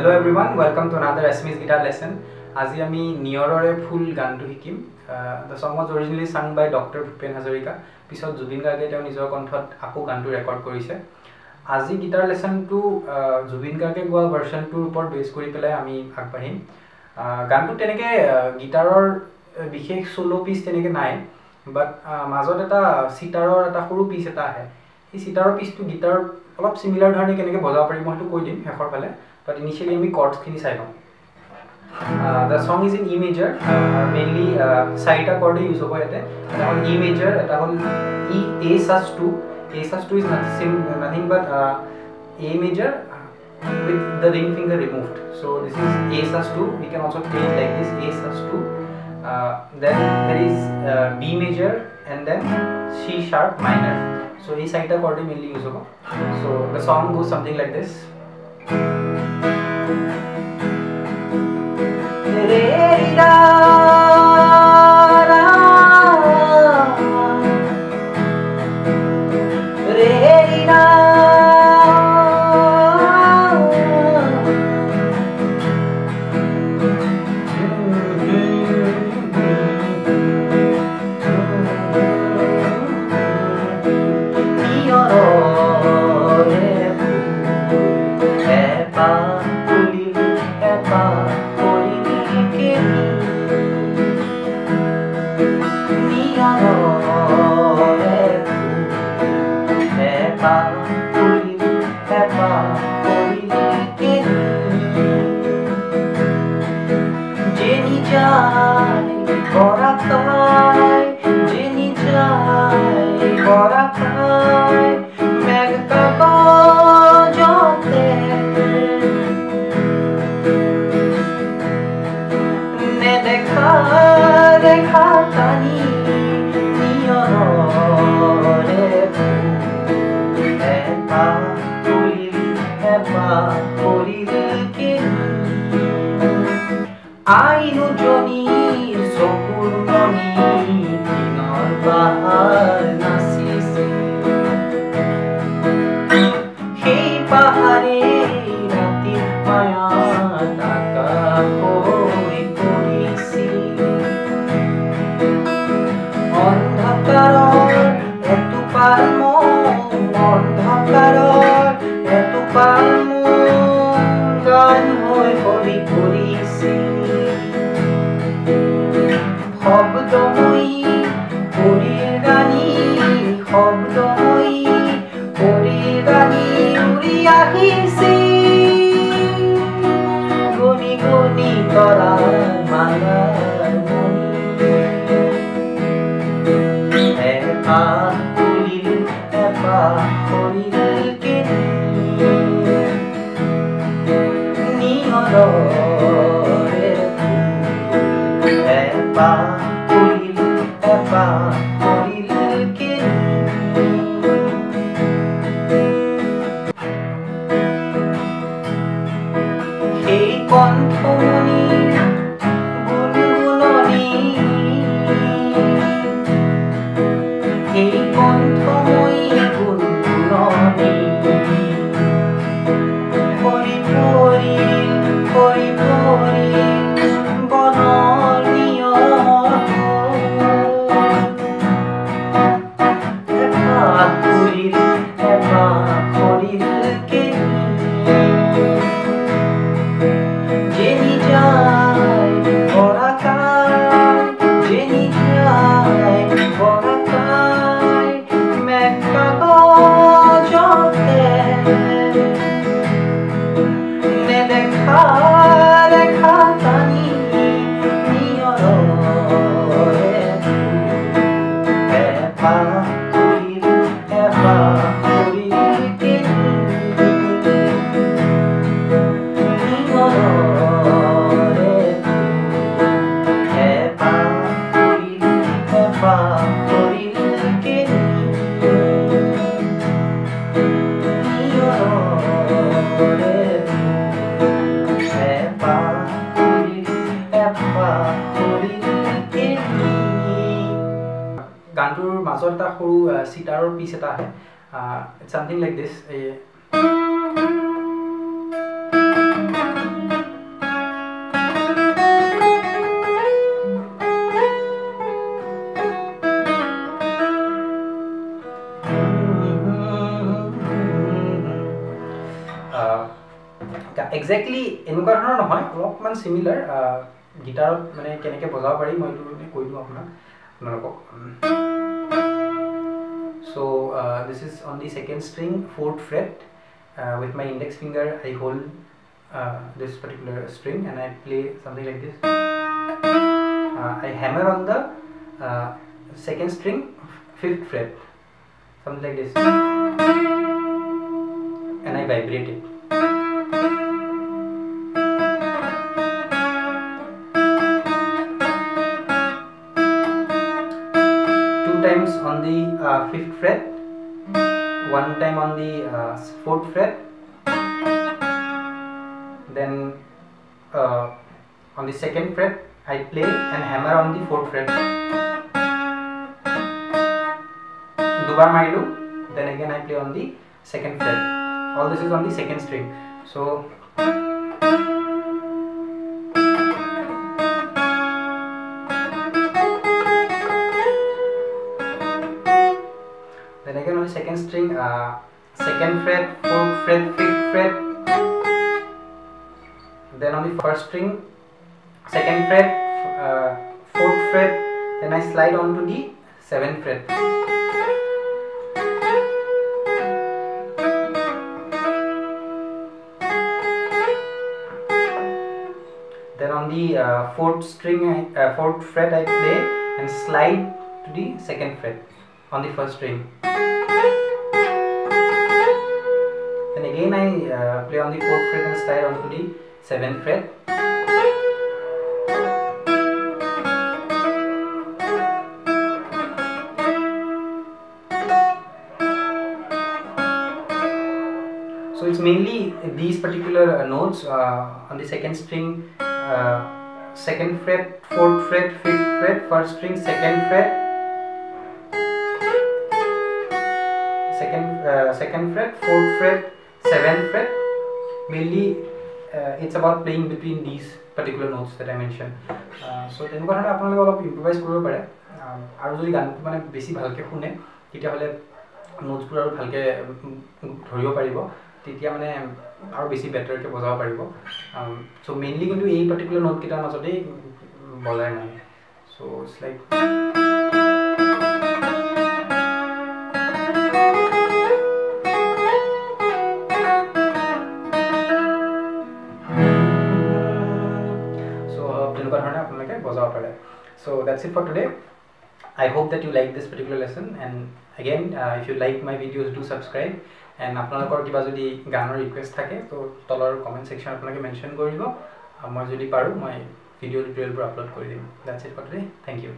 Hello' everyone welcome to another Assamese guitar lesson আজি আমি নিয়ৰৰে ফুল গানটো শিকিম। The song was originally sung by doctor Bhupen Hazarika. পিছত জুবিন গাৰ্গে তেওঁ নিজৰ কণ্ঠত আকৌ গানটো ৰেকৰ্ড কৰিছে। আজি গীটাৰ লেচনটো জুবিন গাৰ্গে গোৱা ভাৰ্চনটোৰ ওপৰত বেছ কৰি পেলাই আমি আগবাঢ়িম। গানটোত তেনেকৈ গীটাৰৰ বিশেষ চ'ল' পিচ তেনেকৈ নাই। বাট মাজত এটা চিটাৰৰ এটা সৰু পিচ এটা আহে। সেই চিটাৰৰ পিচটো গীটাৰত অলপ চিমিলাৰ ধৰণে কেনেকৈ বজাব পাৰি মই সেইটো কৈ দিম শেষৰ ফালে। বাট ইনিচিয়েলি আমি কৰ্ডছখিনি চাই লওঁ the song is in E major mainly চাৰিটা কৰ্ডে ইউজ হ'ব ইয়াতে এটা হ'ল ই মেজাৰ এটা হ'ল ই এ sus two a sus two is nothing nothing but a major with the ring finger removed. So this is A sus 2. We can also play it like this A sus 2. Uh, then there is uh, B major and then C sharp minor. So this side chord is mainly usable. So the song goes something like this. Epa, Bolívia, Epa আইনু জনির সকল মনি বিনয় বাহার। Colim é barco forever সীতাৰ পিছ এটা আহে it's like this exactly এনেকুৱা ধৰণৰ নহয় অলপমান চিমিলাৰ গীটাৰত uh, মানে কেনেকৈ বজাব পাৰি মই এইটো কৈ দিওঁ আপোনাক আপোনালোকক so uh, this is on the second string fourth fret. Uh, with my index finger I hold uh, this particular string and I play something like this. Uh, I hammer on the uh, second string fifth fret. Something like this. And I vibrate it. fret, one time on the uh, fourth fret, then uh, on the second fret I play and hammer on the fourth fret. Dubar Mailu, then again I play on the second fret. All this is on the second string. So second uh, second fret fourth fret fifth fret. Then on the first string second fret uh, fourth fret. Then I slide on to the seventh fret. Then on the uh, fourth string uh, fourth fret I play and slide to the second fret on the first string then again I uh, play on the fourth fret and slide onto the seventh fret. So it's mainly these particular uh, notes uh, on the second string uh, second fret fourth fret fifth fret first string second fret. Second uh, second fret fourth fret seventh fret. Mainly uh, it's about playing between these particular notes that I mentioned. Uh, so তেনেকুৱা ধৰণে আপোনালোকে অলপ improvise কৰিব পাৰে। আৰু যদি গানটো মানে বেছি ভালকৈ শুনে তেতিয়াহ'লে নোটছবোৰ আৰু ভালকৈ ধৰিব পাৰিব। তেতিয়া মানে আৰু বেছি বেটাৰকৈ বজাব পাৰিব। চ' মেইনলি কিন্তু এই পাৰ্টিকুলাৰ নোটকেইটাৰ মাজতেই বজাই নাই চ' ইটছ লাইক বজাব পাৰে so' that's it for today hope that you like this particular lesson. And again uh, if you like my videos do subscribe. And আপোনালোকৰ কিবা যদি গানৰ ৰিকুৱেষ্ট থাকে তো তলৰ কমেণ্ট ছেকশ্যন আপোনালোকে মেনশ্যন কৰি দিব। মই যদি পাৰোঁ মই ভিডিঅ' টিউটৰিয়েলবোৰ আপলোড কৰি দিম। That's it for today thank you